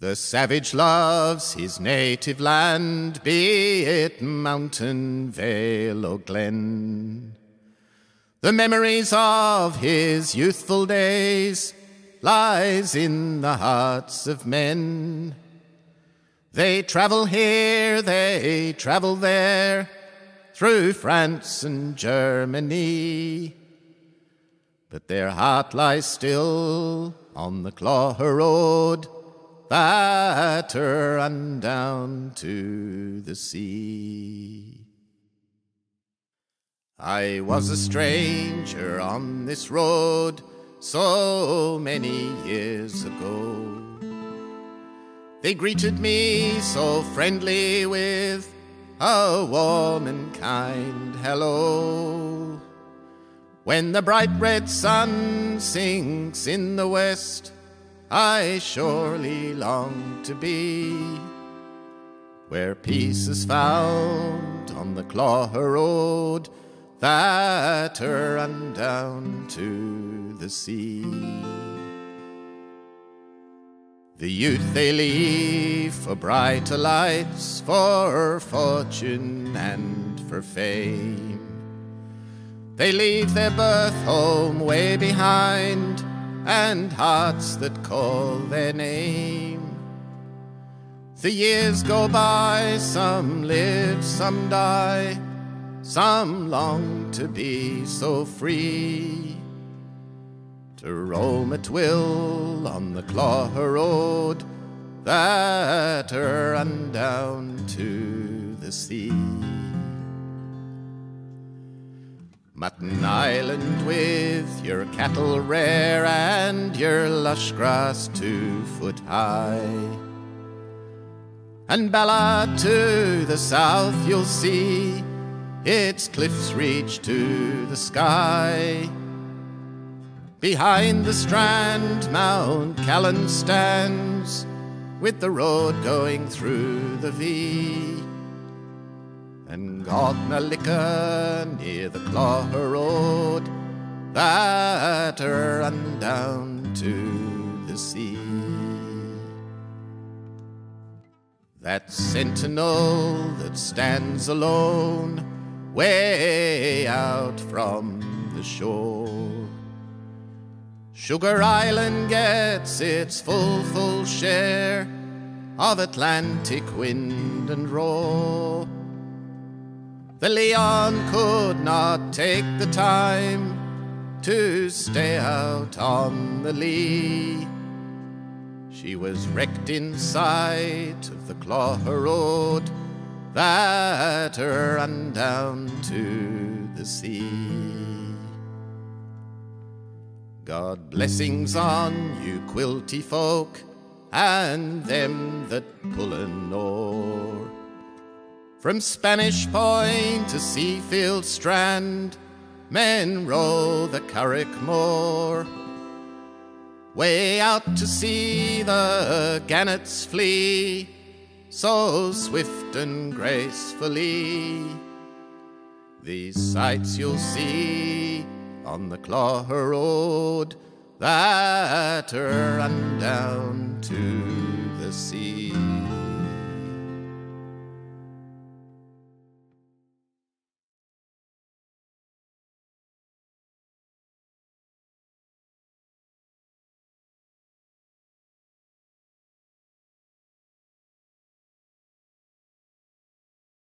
The savage loves his native land, be it mountain, vale, or glen. The memories of his youthful days lies in the hearts of men. They travel here, they travel there, through France and Germany. But their heart lies still on the Clogher Road that run down to the sea. I was a stranger on this road so many years ago. They greeted me so friendly with a warm and kind hello. When the bright red sun sinks in the west, I surely long to be where peace is found on the Clogher Road that her run down to the sea. The youth they leave for brighter lights, for fortune and for fame. They leave their birth home way behind and hearts that call their name. The years go by, some live, some die, some long to be so free. To roam at will on the Clogher Road that er, run down to the sea. Mutton Island with your cattle rare and your lush grass two foot high. And Ballard to the south you'll see its cliffs reach to the sky. Behind the strand, Mount Callan stands with the road going through the V and Liquor near the Clogher Road that run down to the sea. That sentinel that stands alone way out from the shore. Sugar Island gets its full, full share of Atlantic wind and roar. The Leon could not take the time to stay out on the lee. She was wrecked in sight of the Clogher Road that run down to the sea. God blessings on you Quilty folk and them that pull an oar. From Spanish Point to Seafield Strand, men row the Carrickmore. Way out to sea the gannets flee, so swift and gracefully. These sights you'll see on the Clogher Road that run down to the sea.